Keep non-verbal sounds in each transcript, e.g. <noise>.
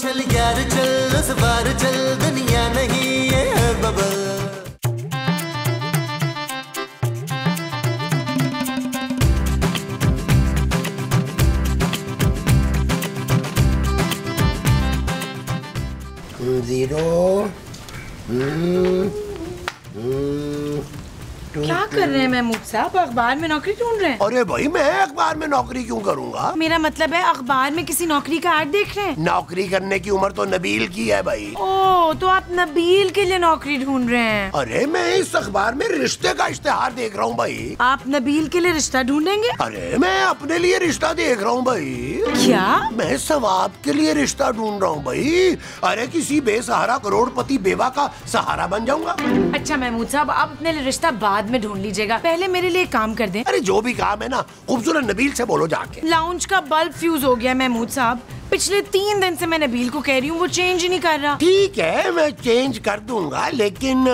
चल यार चल उस बार चल दुनिया नहीं। कर रहे हैं महमूद साहब अखबार में नौकरी ढूंढ रहे हैं। अरे भाई मैं अखबार में नौकरी क्यों करूँगा? मेरा मतलब है अखबार में किसी नौकरी का ऐड देख रहे हैं। नौकरी करने की उम्र तो नबील की है भाई। ओ तो आप नबील के लिए नौकरी ढूंढ रहे हैं। अरे मैं इस अखबार में रिश्ते का इश्तेहार देख रहा हूँ भाई। आप नबील के लिए रिश्ता ढूंढेंगे? अरे मैं अपने लिए रिश्ता देख रहा हूँ भाई। क्या? मैं सवाब के लिए रिश्ता ढूंढ रहा हूँ भाई। अरे किसी बेसहारा करोड़पति बेवा का सहारा बन जाऊँगा। अच्छा महमूद साहब आप अपने लिए रिश्ता बाद में ढूंढ लीजिएगा पहले मेरे लिए काम कर दें। अरे जो भी काम है ना खूबसूरत नबील से बोलो जाके। लाउंज का बल्ब फ्यूज हो गया महमूद साहब। पिछले तीन दिन से मैं नबील को कह रही हूँ वो चेंज ही नहीं कर रहा। ठीक है मैं चेंज कर दूँगा लेकिन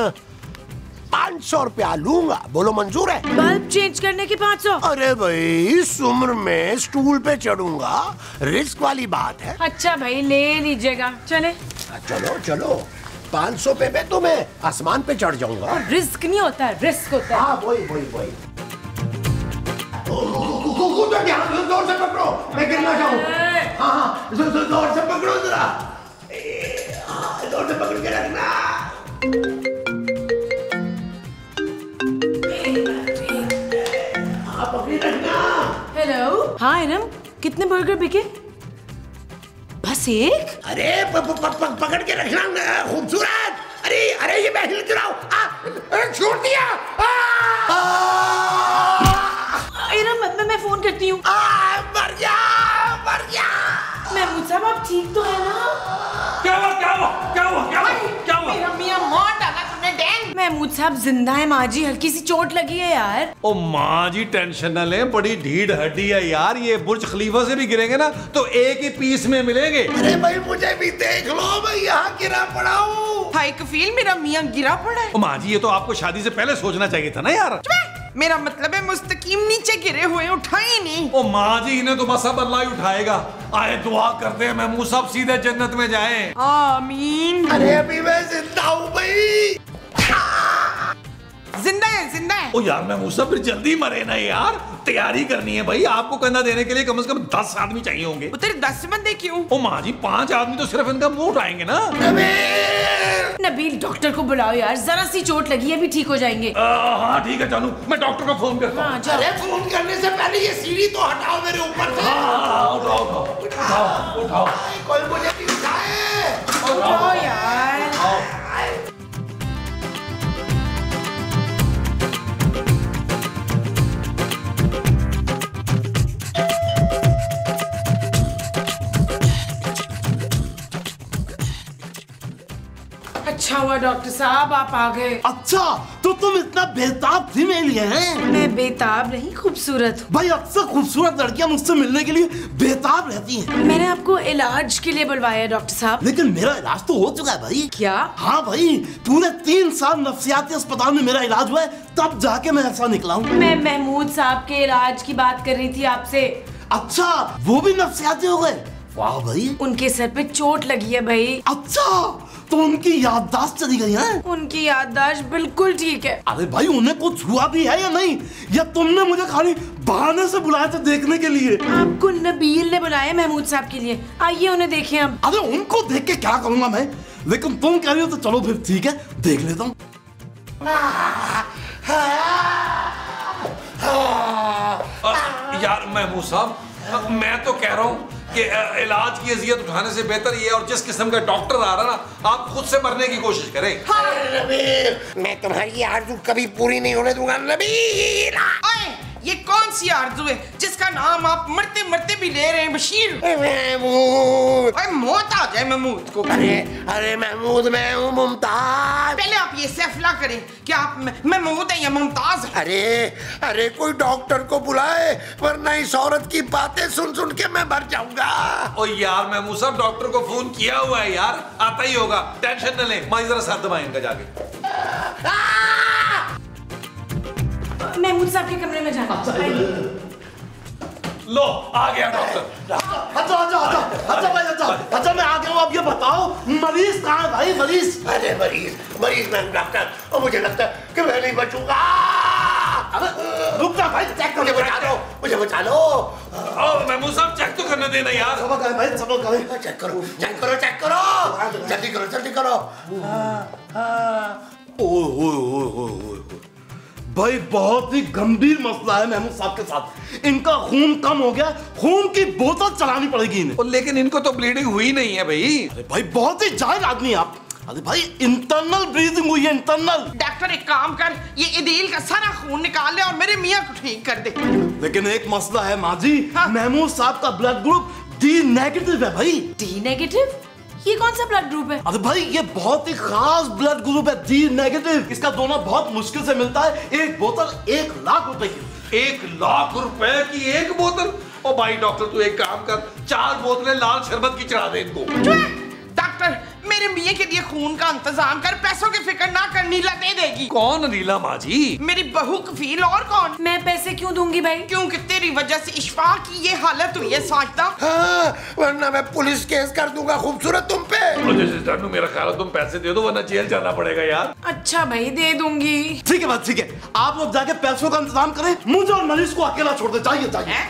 पाँच सौ रुपया लूँगा। बोलो मंजूर है? बल्ब चेंज करने के पाँच सौ। अरे भाई इस उम्र में स्टूल पे चढ़ूँगा रिस्क वाली बात है। अच्छा भाई ले लीजिएगा। चले। चलो चलो। पाँच सौ पे पे तो मैं आसमान पे चढ़ जाऊँगा। रिस्क नहीं होता रिस्क होता है। हाँ वही वही वही। ध्यान ज़ोर से पकड़ो। मैं गिरना चाहूँ हाँ हाँ ज़ोर से पकड़ो जरा। हाँ, ज़ोर से पकड़ के रखना। हाँ पकड़ी रखना। हेलो हाँ इरम कितने बर्गर बिके? बस अरे प, प, प, प, पकड़ के रखना खूबसूरत। अरे अरे ये मैं हिल गिराओ छोड़ दिया। आ, आ, इरम मैं, मैं फ़ोन करती हूँ। मर गया मर गया महमूद साहब आप ठीक तो है ना? क्या हुआ क्या हुआ क्या हुआ क्या हुआ? क्या हुआ मेरा मियाँ मार डाला तुमने डैंग महमूद साहब ज़िंदा है माँ जी। हल्की सी चोट लगी है यार। ओ माँ जी टेंशन न लें बड़ी ढीठ हड्डी है यार। ये बुर्ज खलीफा से भी गिरेंगे ना तो एक ही पीस में मिलेंगे। अरे भाई मुझे भी देख लो मैं यहाँ गिरा पड़ा हूँ। हाय कफील मेरा मियाँ गिरा पड़ा है। ओ माँ जी ये तो आपको शादी से पहले सोचना चाहिए था ना यार। मेरा मतलब है मुस्तकीम नीचे गिरे हुए उठाए नहीं। ओ माँ जी इन्हें तो बस अब अल्लाह ही उठाएगा। आए दुआ करते हैं महमूद साहब सीधे जन्नत में जाए। आमीन। अरे अभी मैं ज़िंदा हूँ भाई। ज़िंदा है ज़िंदा है। ओ यार महमूद साहब फिर जल्दी मरे ना यार। तैयारी करनी है भाई। आपको कंधा देने के लिए कम से कम दस आदमी चाहिए होंगे। उधर दस बंदे क्यों? ओ माँ जी पाँच आदमी तो सिर्फ़ इनका मुँह उठाएँगे ना। नबील! डॉक्टर को बुलाओ यार। जरा सी चोट लगी है अभी ठीक हो जाएँगे। हाँ ठीक है जानू। मैं डॉक्टर को फ़ोन करता हूँ। हाँ अरे फ़ोन करने से पहले ये सीढ़ी तो हटाओ मेरे ऊपर से। हाँ, उठाओ उठाओ उठाओ। उठाओ कोई मुझे उठाओ यार। अच्छा हुआ डॉक्टर साहब आप आ गए। अच्छा तो तुम इतना बेताब थी मेरे लिए हैं? मैं बेताब नहीं खूबसूरत हूँ। भाई अक्सर खूबसूरत लड़कियाँ मुझसे मिलने के लिए बेताब रहती हैं। मैंने आपको इलाज के लिए बुलवाया डॉक्टर साहब। लेकिन मेरा इलाज तो हो चुका है भाई। क्या? हाँ भाई पूरे तीन साल नफ्सियाती अस्पताल में मेरा इलाज हुआ है तब जाके मैं ऐसा निकला हूँ। मैं महमूद साहब के इलाज की बात कर रही थी आपसे। अच्छा वो भी नफ्सियाती हो गए? वाह भाई। उनके सर पे चोट लगी है भाई। अच्छा तो उनकी याददाश्त चली गई है? उनकी याददाश्त बिल्कुल ठीक है। अरे भाई उन्हें कुछ हुआ भी है या नहीं? या तुमने मुझे खाली बहाने से बुलाया था देखने के लिए? आपको नबील ने बुलाया महमूद साहब के लिए। आइए उन्हें देखे अब अरे उनको देख के क्या करूँगा मैं? लेकिन तुम कह रही हो तो चलो फिर ठीक है? देख लेता हूँ। यार महमूद साहब मैं तो कह रहा हूँ कि इलाज की अजियत उठाने से बेहतर ये है और जिस किस्म का डॉक्टर आ रहा है ना आप खुद से मरने की कोशिश करें हाँ। मैं तुम्हारी आरज़ू कभी पूरी नहीं होने दूँगा नबील ओए ये कौन सी आरज़ू है जिसका नाम आप मरते मरते भी ले रहे हैं बशीर? महमूद। ओए मौत आ जाए महमूद को। अरे अरे महमूद मैं हूँ मुमताज़। पहले आप ये फैसला करें कि आप महमूद हैं या मुमताज़ अरे अरे कोई डॉक्टर को बुलाए वरना इस औरत की बातें सुन सुन के मैं मर जाऊँगा। ओ यार महमूद साहब डॉक्टर को फ़ोन किया हुआ है यार। आता ही होगा टेंशन न लें। माई जरा सर दबाएँ इनका जाके। महमूद साहब के कमरे में जाना लो आ गया डॉक्टर अच्छा अच्छा अच्छा अच्छा भाई अच्छा अच्छा मैं आ गया हूँ अब ये बताओ मरीज़ कहाँ है भाई मरीज़? अरे मरीज़ मरीज़ मैं डॉक्टर और मुझे लगता है कि मैं नहीं बचूँगा। रुक जा भाई चेक मुझे कर बचा लो मुझे बचा लो। ओ महमूद साहब चेक तो करने देना यार। सबक है भाई सबक है चेक करो चेक करो चेक करो। जल्दी करो जल्दी करो। ओए ओए ओए ओए ओए ओए। भाई बहुत ही गंभीर मसला है महमूद साहब के साथ। इनका खून कम हो गया खून की बोतल चलानी पड़ेगी इन्हें। और लेकिन इनको तो ब्लीडिंग हुई नहीं है भाई। अरे भाई बहुत ही ज़ाहिर आदमी आप। अरे भाई इंटरनल ब्रीदिंग हुई है इंटरनल डॉक्टर एक काम कर ये इदील का सारा खून निकाल ले और मेरे मियाँ को ठीक कर दे। लेकिन एक मसला है माँ जी हाँ। महमूद साहब का ब्लड ग्रुप डी नेगेटिव है भाई। डी नेगेटिव ये कौन सा ब्लड ग्रुप है? अरे भाई ये बहुत ही खास ब्लड ग्रुप है डी नेगेटिव इसका दोनों बहुत मुश्किल से मिलता है। एक बोतल एक लाख रुपए की। एक लाख रुपए की एक बोतल? ओ भाई डॉक्टर तू एक काम कर। चार बोतलें लाल शरबत की चढ़ा दे इनको। डॉक्टर मेरे मियाँ के लिए खून का इंतज़ाम कर पैसों की फ़िक्र ना कर नीला दे देगी कौन नीला माँ जी मेरी बहू कफील और कौन मैं पैसे क्यों दूँगी भाई क्योंकि तेरी वजह से इशफा की ये हालत हुई है साजदा हाँ, वरना मैं पुलिस केस कर दूँगा खूबसूरत तुम पे मेरा ख्याल तुम पैसे दे दो वरना जेल जाना पड़ेगा यार अच्छा भाई दे दूँगी ठीक है बात ठीक है आप लोग जाके पैसों का इंतज़ाम करें मुझे और मरीज़ को अकेला छोड़ दे हैं?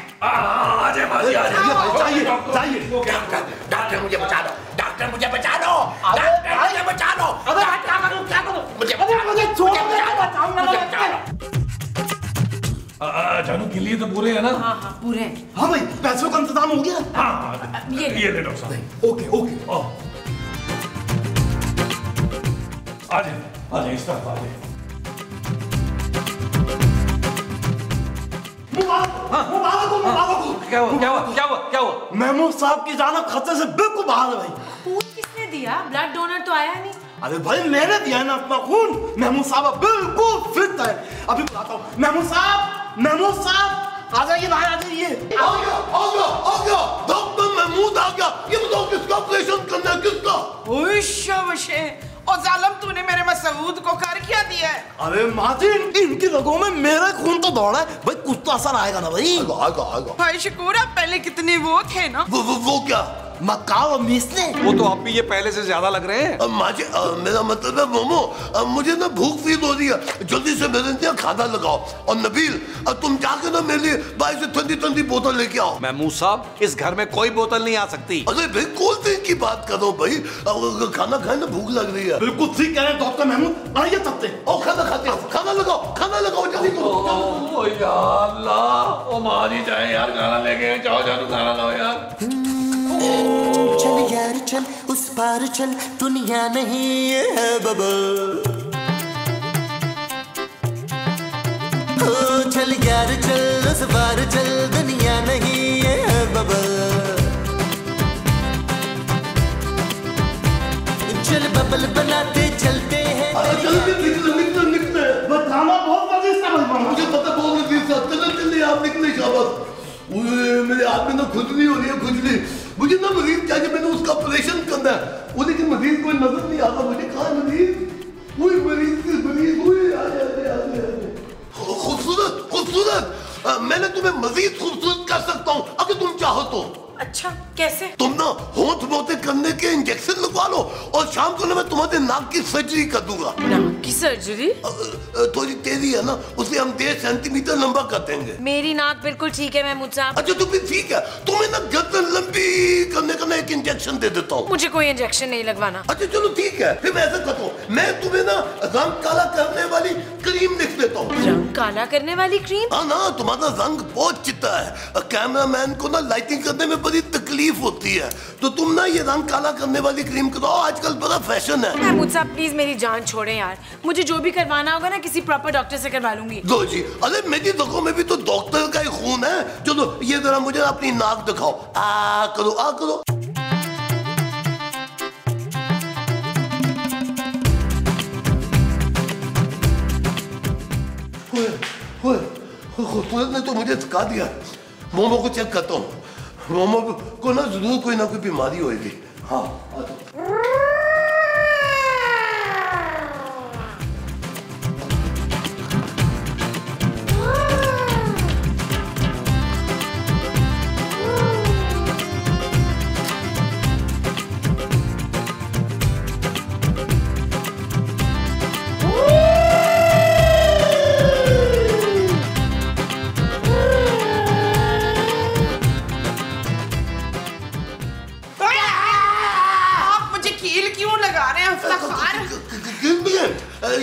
डॉक्टर डॉक्टर मुझे बचा लो डॉक्टर मुझे बचा लो अरे डॉक्टर मुझे बचा लो अबे क्या करूँ क्या करूँ मुझे अबे मुझे छोड़ दे, मुझे बचा लो जानू के लिए तो पूरे है ना हाँ हाँ पूरे हाँ भाई पैसों का इंतज़ाम हो गया हाँ ये ये ले डॉक्टर साहब ओके ओके आ जाए आ जाए इस तरफ़ आ मुबारक क्या हुआ क्या हुआ क्या हुआ क्या हुआ महमूद साहब की जान खतरे से बिल्कुल बाहर है भाई। खून किसने दिया? ब्लड डोनर तो आया नहीं। अरे भाई मैंने दिया है ना अपना खून। महमूद साहब बिल्कुल फिट है। अभी बुलाता हूँ। महमूद साहब महमूद साहब आ जाइए बाहर आ जाइए। आ गया आ गया आ गया। डॉक्टर महमूद आ गया। ये बताओ किसका ऑपरेशन करना है किसका? ओ जालम तूने मेरे मसूद को कर क्या दिया है। अरे माजी इनकी रगों में मेरा खून तो दौड़ा है। भाई कुछ तो असर आएगा ना भाई। आएगा आएगा आएगा। भाई शकूर आप पहले कितने वो थे ना? वो वो वो क्या? मक्का और मिसने वो तो अब भी ये पहले से ज़्यादा लग रहे हैं। अब माजे मेरा मतलब है मोमो अब मुझे ना भूख फील हो रही है। जल्दी से मेरे लिए खाना लगाओ। और नबील अब तुम जाके ना मेरे लिए बाहर से ठंडी ठंडी बोतल लेके आओ। महमूद साहब इस घर में कोई बोतल नहीं आ सकती। अरे भाई कोल्ड ड्रिंक की बात करो भाई। अब खाना खाए ना भूख लग रही है। बिल्कुल ठीक कह रहे हैं डॉक्टर महमूद आइए तब से और खाना खाते हैं। खाना लगाओ खाना लगाओ जल्दी करो। ओ यार अल्लाह ओ माँ जी जाए यार खाना लेके जाओ जानू खाना लाओ यार। चल यार चल उस पार चल दुनिया नहीं ये है बबल चल यार चल उस पार चल दुनिया नहीं ये है बबल चल बबल बनाते चलते हैं जल्दी निकले निकले निकले। बस खाना बहुत स्वादिष्ट भाई बना मुझे पता बहुत लगी था। चलो आप निकले शाबाश। मेरे हाथ में तो खुजली हो रही है खुजली। मुझे ना मरीज़ चाहिए, मैंने उसका ऑपरेशन करना है। वो लेकिन मरीज़ कोई नज़र नहीं आता। मुझे कहा, मजीद कोई मरीज़ मरीज़ खूबसूरत खूबसूरत। मैंने तुम्हें मजीद खूबसूरत कर सकता हूँ, अगर तुम चाहो तो। अच्छा कैसे? तुम ना होंठ मोटे करने के इंजेक्शन लगवा लो और शाम को ना मैं तुम्हारे नाक की सर्जरी कर दूँगा। नाक की सर्जरी थोड़ी तेज़ी है ना उसे हम डेढ़ सेंटीमीटर लंबा कर देंगे। मेरी नाक बिल्कुल ठीक है महमूद साहब अच्छा तो भी ठीक है। तुम्हें ना गर्दन लंबी करने का ना एक इंजेक्शन दे देता हूँ। मुझे कोई इंजेक्शन नहीं लगवाना। अच्छा चलो ठीक है फिर मैं ऐसा करता हूँ। मैं तुम्हें ना रंग काला करने वाली क्रीम लिख देता हूँ। रंग काला करने वाली क्रीम? हाँ ना तुम्हारा रंग बहुत चिट्टा है। कैमरामैन को ना लाइटिंग करने में बड़ी तकलीफ़ होती है। तो तुम ना ये रंग काला करने वाली क्रीम कराओ आजकल बड़ा फ़ैशन है। महमूद साहब प्लीज़ मेरी जान छोड़े यार। मुझे जो भी करवाना होगा ना किसी प्रॉपर डॉक्टर से करवा लूँगी। दो जी। अरे मेरी रगों में भी तो डॉक्टर का ही खून है। चलो ये जरा मुझे अपनी नाक दिखाओ। आ करो आ करो। ने तो मुझे थका दिया मोमो को चेक करता हूँ मोमो को ना ज़रूर कोई ना कोई बीमारी होगी हाँ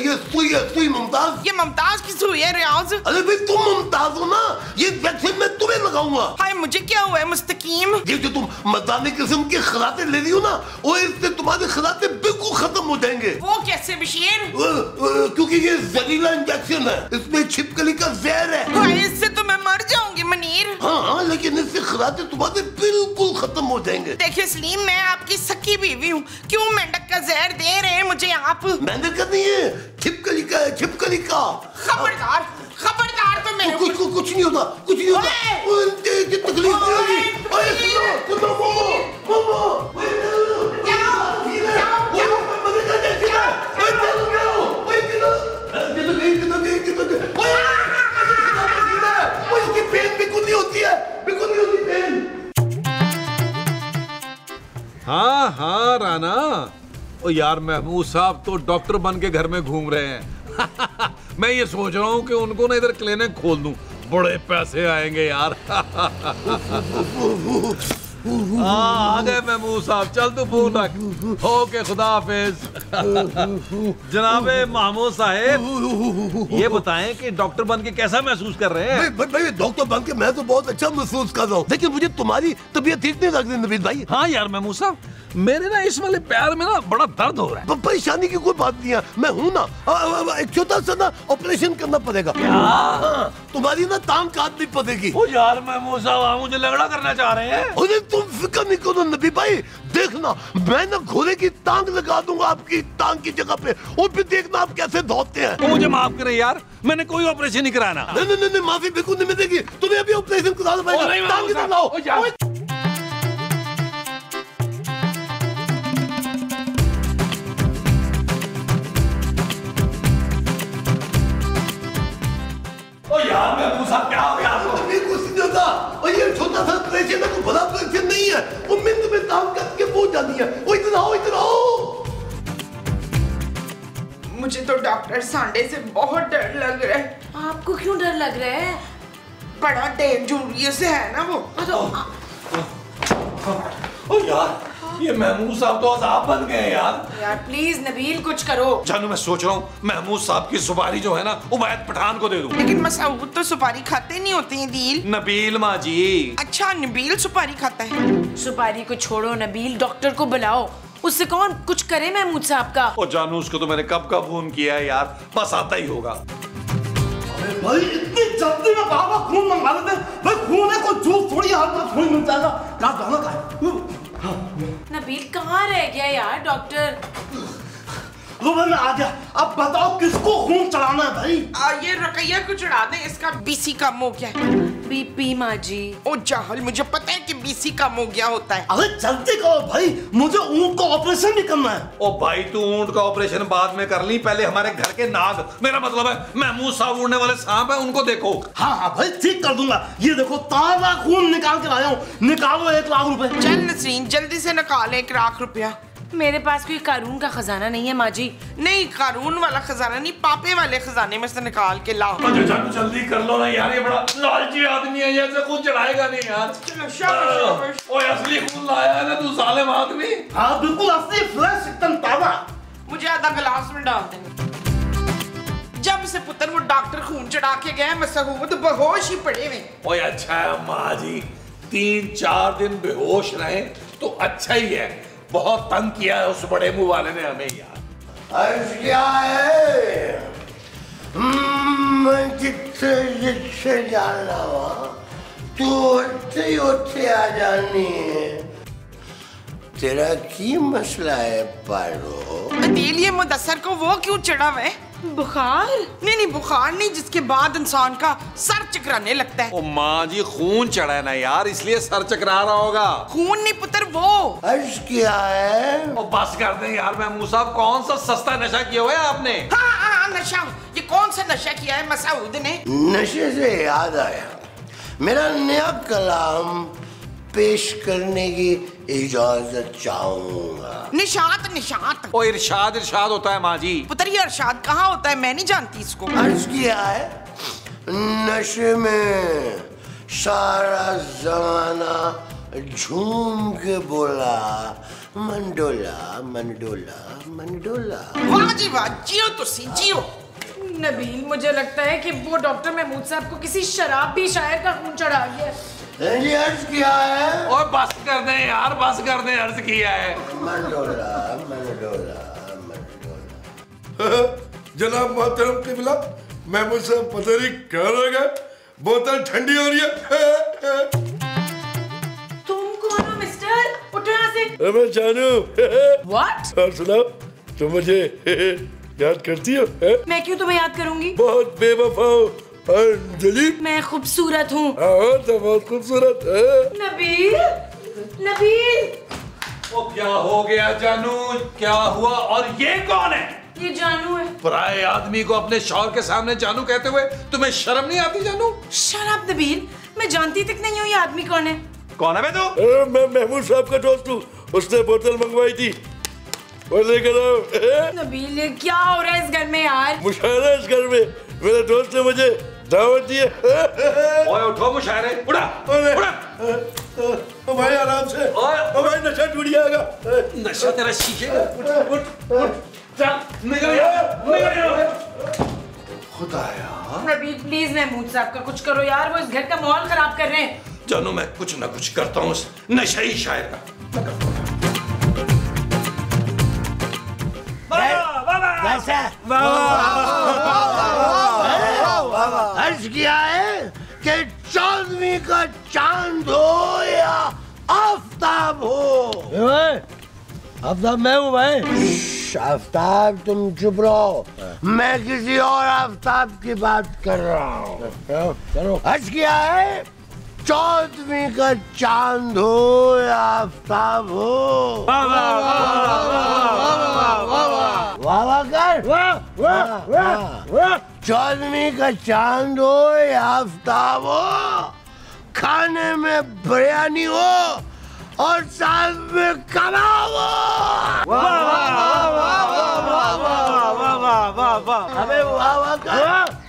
ये सुई है सुई मुमताज़। ये मुमताज़ की सुई है रियाज? अरे भाई तुम मुमताज़ हो ना? ये वैक्सीन मैं तुम्हें लगाऊँगा। हाय मुझे क्या हुआ है? मुस्तकीम। ये जो तुम मर्दानी किस्म की खराते ले रही हो ना वो इससे तुम्हारे खराते बिल्कुल खत्म हो जाएँगे। वो कैसे बशीर? क्योंकि ये जहरीला इंजेक्शन है। इसमें छिपकली का जहर है। इससे तो मैं मर जाऊँगी मनीर हाँ हाँ लेकिन इससे खराते तुम्हारे बिल्कुल खत्म हो जाएँगे देखिए सलीम मैं आपकी सकी बीवी हूँ क्यों मेंढक का जहर दे रहे हैं मुझे आप मेहनत करनी है छिपकली का है छिपकली का खबरदार खबरदार तो मेरे कुछ कुछ कुछ नहीं होता कुछ नहीं होता तकलीफ़ नहीं होगी ओए सुनो सुनो मोमो मोमो है, ठीक है, ओ यार महमूद साहब तो डॉक्टर बन के घर में घूम रहे हैं। <laughs> मैं ये सोच रहा हूँ कि उनको ना इधर क्लिनिक खोल दूँ। बड़े पैसे आएँगे यार। <laughs> आ गए महमूद साहब चल तू फ़ोन रख। ओके खुदा हाफिज। <laughs> जनाब महमूद साहेब ये बताएँ कि डॉक्टर बन के कैसा महसूस कर रहे हैं? भाई भाई, डॉक्टर बन के मैं तो बहुत अच्छा महसूस कर रहा हूँ। लेकिन मुझे तुम्हारी तबीयत ठीक नहीं लग रही नवीद भाई। हाँ यार महमूद साहब मेरे ना इस वाले प्यार में ना बड़ा दर्द हो रहा है। परेशानी की कोई बात नहीं है। मैं हूँ ना। एक छोटा सा ना ऑपरेशन करना पड़ेगा। हाँ, तुम्हारी ना टांग काटनी पड़ेगी। ओ यार आप मुझे लगड़ा करना चाह रहे हैं। अरे तुम फ़िक्र नहीं करो नबी भाई। देखना मैं ना घोड़े की टांग लगा दूँगा आपकी टांग की जगह पे। और फिर देखना आप कैसे धोते हैं। तो मुझे माफ़ करें यार मैंने कोई ऑपरेशन नहीं कराना नहीं नहीं नहीं, माफ़ी बिल्कुल नहीं मिलेगी। तुम्हें अभी ऑपरेशन कराना ओ, ओ, यार। ओ महमूद साहब क्या हो गया आपको अभी कुछ नहीं होता और ये छोटा सा है तो बड़ा नहीं है वो मिनट में टांग कट के पहुँच जानी है वो इधर आओ इधर आओ मुझे तो डॉक्टर सांडे से बहुत डर लग रहा है आपको क्यों डर लग रहा है बड़ा डेंजरियस है ना वो ओ यार ये महमूद साहब तो अजाब बन गए यार। यार प्लीज़ नबील कुछ करो। जानू मैं सोच रहा हूँ महमूद साहब की सुपारी जो है ना उबैद पठान को दे दूँ। लेकिन मसऊद तो सुपारी खाते नहीं होते हैं दिल। नबील माँ जी। अच्छा नबील सुपारी खाता है। सुपारी को छोड़ो नबील डॉक्टर को बुलाओ। उससे कौन? कुछ करे महमूद साहब का। ओ जानू उसको तो मैंने कब का फ़ोन किया है यार बस आता ही होगा। अरे भाई इतनी जल्दी में बाबा खून मंगा लेते हैं। भाई खून है कोई जूस थोड़ी हाथ में थोड़ी मिल जाएगा। क्या जाना का है। नबील कहाँ रह गया यार डॉक्टर मैं आ गया। अब बताओ किसको खून चढ़ाना है भाई? आ, ये रकैया को चढ़ा दे इसका बीसी का हो क्या है? बीपी माँ जी ओ जाहल मुझे पता है कि बीसी कम हो गया होता है। अरे जल्दी करो भाई मुझे ऊँट को ऑपरेशन भी करना है। ओ भाई तू ऊँट का ऑपरेशन बाद में कर ली पहले हमारे घर के नाग। मेरा मतलब है महमूद साहब उड़ने वाले सांप है उनको देखो। हाँ हाँ भाई ठीक कर दूँगा। ये देखो ताज़ा खून निकाल के लाया हूँ। निकालो एक लाख रुपए। चल नसरीन जल्दी से निकाल एक लाख रुपया। मेरे पास कोई कानून का खजाना नहीं है माँ जी। नहीं कानून वाला खजाना नहीं पापे वाले खजाने में से निकाल के लाओ। अरे जल्दी कर लो ना यार ये बड़ा लालची आदमी है जैसे खून चढ़ाएगा नहीं यार। शाबाश ओए असली खून लाया है ना तू साले आदमी। हाँ बिल्कुल असली फ्रेश एकदम ताज़ा। मुझे आधा गिलास में डाल देना जब से पुत्र वो डॉक्टर खून चढ़ा के मसहूद बेहोश ही पड़े हुए। ओए अच्छा है माँ जी तीन चार दिन बेहोश रहे तो अच्छा ही है। बहुत तंग किया है उस बड़े मुँह वाले ने हमें यार। अर्ज़ क्या है? हम्म, मैं जितने जितने जाना हुआ तू उठते ही उठते आ जानी है। तेरा की मसला है पारो? दिल ये मुदस्सर को वो क्यों चढ़ा हुआ है? बुखार? नहीं नहीं बुखार नहीं जिसके बाद इंसान का सर चकराने लगता है। ओ माँ जी खून चढ़ा है ना यार इसलिए सर चकरा रहा होगा। खून नहीं पुत्र वो। अर्ज़ क्या है। ओ बस कर दें यार महमूद साहब कौन सा सस्ता नशा किया हुआ है आपने? हाँ हाँ नशा। ये कौन सा नशा किया है मसऊद ने? नशे से याद आया। मेरा नया कलाम पेश करने की इजाज़त चाहूँगा। निशात निशात ओ इरशाद इरशाद होता है माँ जी। पुत्र ये अरशाद कहाँ होता है? मैं नहीं जानती इसको। अर्ज़ किया है नशे में सारा जमाना झूम के बोला मंडोला मंडोला मंडोला। वाह जी वाह जियो तुसी जियो। नबील मुझे लगता है कि वो डॉक्टर महमूद साहब को किसी शराब भी शायर का खून चढ़ा गया ये अर्ज़ किया है? और बस कर दे यार बस कर दे अर्ज़ किया है। मंडोला मंडोला मंडोला जनाब मोहतरम किबला महमूद साहब पता नहीं क्या हो गया। बोतल ठंडी हो रही है। <laughs> तुम कौन हो मिस्टर? उठो यहाँ से। अरे मैं जानू। <laughs> व्हाट और सुनाओ तुम मुझे <laughs> याद करती हो है? मैं क्यों तुम्हें याद करूँगी? बहुत बेवफा हो। अंजलि मैं खूबसूरत हूँ। हाँ तो बहुत खूबसूरत है। नबील नबील। वो क्या हो गया जानू? क्या हुआ? और ये कौन है? ये जानू है। पराए आदमी को अपने शौहर के सामने जानू कहते हुए तुम्हें शर्म नहीं आती जानू? शराब नबील मैं जानती तक नहीं हूँ ये आदमी कौन है। कौन है बे तू? अरे, मैं महमूद साहब का दोस्त हूँ। उसने बोतल मंगवाई थी। लेकर आओ नबील क्या हो रहा है इस घर में यार? मुशायरा इस घर में। मेरे दोस्त ने मुझे दावत दी है ओए उठो मुशायरे उड़ा उड़ा ओ भाई आराम से ओए। ओ भाई नशा छूट जाएगा नशा तेरा का उठ उठ उठ चल निकल यहाँ निकल यहाँ खुदाया नबील प्लीज़ महमूद साहब का कुछ करो यार वो इस घर का माहौल खराब कर रहे हैं जानू मैं कुछ ना कुछ करता हूँ उस नशई शायर का कैसा अर्ज़ किया है कि चौदवी का चाँद हो या आफ्ताब हो? आफ्ताब मैं हूँ भाई। आफ्ताब तुम चुप रहो। मैं किसी और आफ्ताब की बात कर रहा हूँ। हज किया है? चौदवी का चाँद हो या आफ्ताब हो वाह वाह कर वाह वाह वाह वाह चौदवी का चाँद हो या आफ्ताब हो खाने में बिरयानी हो और साथ में कबाब हो अबे वाह वाह कर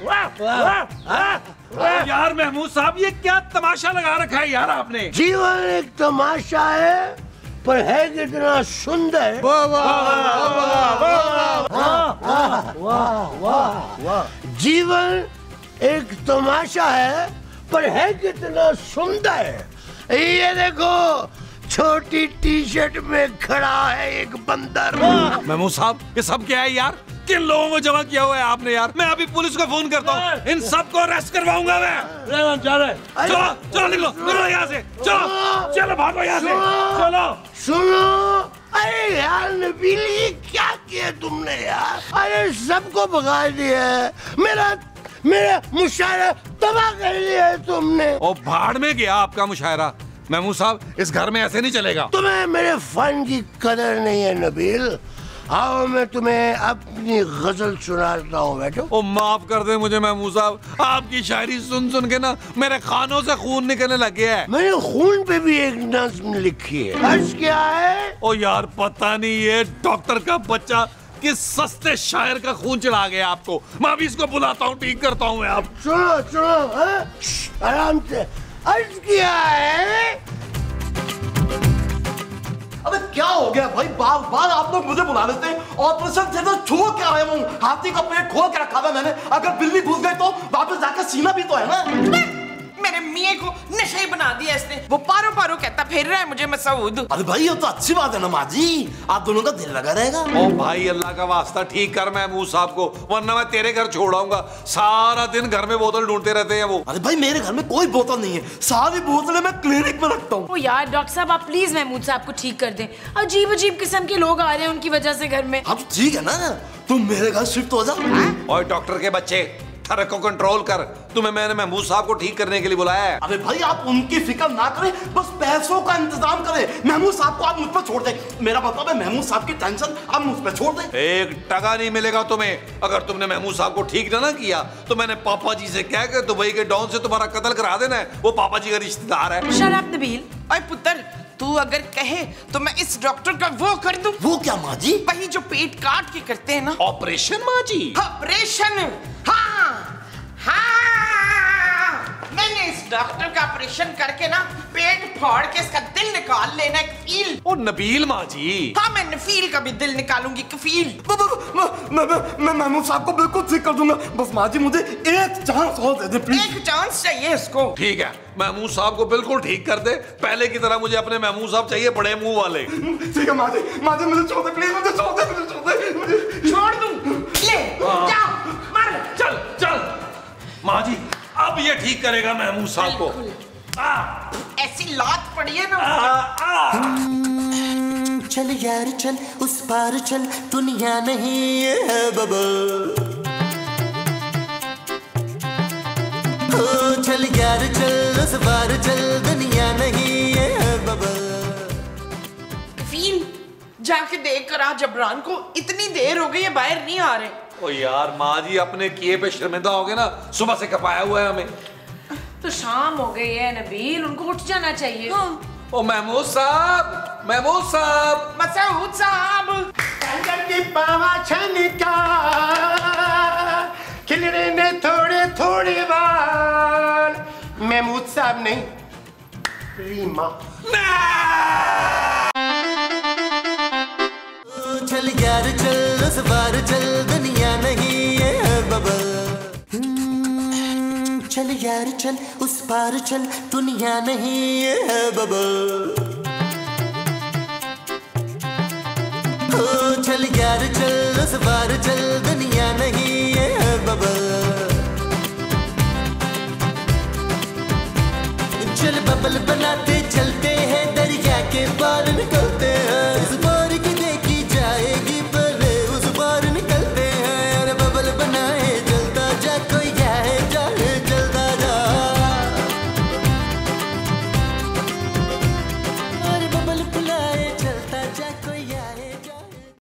वाह वाह यार महमूद साहब ये क्या तमाशा लगा रखा है यार आपने जीवन एक तमाशा है पर है कितना सुंदर जीवन एक तमाशा है पर है कितना सुंदर ये देखो छोटी टी शर्ट में खड़ा है एक बंदर महमूद साहब ये सब क्या है यार किन लोगों को जमा किया हुआ है आपने यार? मैं अभी पुलिस को फ़ोन करता हूँ। इन सबको अरेस्ट करवाऊँगा मैं। चलो चलो निकलो निकलो यहाँ से। चलो चलो भागो यहाँ से। चलो। सुनो। अरे यार नबील ये क्या किया तुमने यार? अरे सबको भगा दिया है। मेरा मेरा मुशायरा तबाह कर दिया है तुमने। ओ भाड़ में गया आपका मुशायरा। महमूद साहब इस घर में ऐसे नहीं चलेगा। तुम्हें मेरे फन की कदर नहीं है नबील। आओ मैं तुम्हें अपनी गज़ल सुनाता हूँ बैठो। ओ माफ़ कर दे मुझे महमूद साहब। आपकी शायरी सुन सुन के ना मेरे खानों से खून निकलने लग गया है। मैंने खून पे भी एक नज्म लिखी है। अर्ज़ क्या है? ओ यार पता नहीं ये डॉक्टर का बच्चा किस सस्ते शायर का खून चढ़ा गया आपको। मैं अभी इसको बुलाता हूँ ठीक करता हूँ मैं आप सुनो सुनो हाँ? आराम से। अर्ज़ किया है? अबे क्या हो गया भाई? बार बार आप लोग मुझे बुला देते हैं। ऑपरेशन थिएटर छोड़ क्या रहे हूँ हाथी का पेट खोल के रखा था मैंने। अगर बिल्ली घुस गई तो वापस जाकर सीना भी तो है ना? मेरे मियाँ को नशे बना दिया इसने। वो पारो पारो कहता फिर रहा है मुझे मसूद अरे भाई ये तो अच्छी बात है ना माँ जी आप दोनों का दिल लगा रहेगा। ओ भाई अल्लाह का वास्ता ठीक कर महमूद साहब को वरना मैं तेरे घर छोड़ आऊँगा। सारा दिन घर में बोतल ढूंढते रहते हैं वो। अरे भाई मेरे घर में कोई बोतल नहीं है। सारी बोतलें मैं क्लिनिक में रखता हूँ। यार डॉक्टर साहब आप प्लीज़ महमूद साहब को ठीक कर दें। अजीब अजीब किस्म के लोग आ रहे हैं उनकी वजह से घर में। हाँ तो ठीक है ना। तुम मेरे घर शिफ्ट हो जाओ। और डॉक्टर के बच्चे थरक को कंट्रोल कर। तुम्हें मैंने महमूद साहब को ठीक करने के लिए बुलाया है। अरे भाई आप उनकी फ़िक्र ना करें बस पैसों का इंतज़ाम करें। महमूद साहब को आप मुझ पर छोड़ दें। मेरा मतलब है महमूद साहब की टेंशन आप मुझ पर छोड़ दें। एक टका नहीं मिलेगा तुम्हें। अगर तुमने महमूद साहब को ठीक ना ना किया तो मैंने पापा जी से कह के दुबई के डॉन से तुम्हारा कत्ल करा देना है। वो पापा जी का रिश्तेदार है। शराब नबील अरे पुत्र तू अगर कहे तो मैं इस डॉक्टर का वो कर दूँ। वो क्या माँ जी? वही जो पेट काट के करते हैं ना। ऑपरेशन माँ जी? ऑपरेशन हाँ! हाँ! मैंने इस डॉक्टर का ऑपरेशन करके ना पेट फाड़ के इसका दिल निकाल लेना कफील। ओ नबील माँ जी। हाँ मैं नफील का भी दिल निकालूँगी कफील। मैं महमूद साहब को बिल्कुल ठीक कर दूँगा। बस माँ जी मुझे एक चांस और दे दे प्लीज़ एक चांस चाहिए इसको। ठीक है महमूद साहब को बिल्कुल ठीक कर दे। पहले की तरह मुझे अपने महमूद साहब चाहिए बड़े मुँह वाले। ठीक है माँ जी माँ जी मुझे छोड़ दे प्लीज़ मुझे छोड़ दे मुझे छोड़ दे मुझे छोड़ दूँ। ले जाओ मार। चल चल। माँ जी अब ये ठीक करेगा महमूद साहब को। आ, ऐसी लात पड़ी है ना आ, आ। चल यार चल उस पार चल दुनिया नहीं ये है बबल। ओ चल यार चल उस पार चल दुनिया नहीं ये है बबल। जाके देख कर आ जबरान को इतनी देर हो गई है बाहर नहीं आ रहे। ओ यार माँ जी अपने किए पे शर्मिंदा हो गए ना सुबह से कपाया हुआ है हमें। तो शाम हो गई है नबील उनको उठ जाना चाहिए। हाँ। ओ महमूद साहब महमूद साहब। मसूद साहब टाइगर की पावा छनिका खिलरे ने थोड़े थोड़े बाल। महमूद साहब नहीं रीमा। चल यार चल उस पार चल। यार चल, उस पार चल, दुनिया नहीं ये है बबल। चल यार चल, उस बार चल, दुनिया नहीं ये है बबल। चल बबल, बनाते, चलते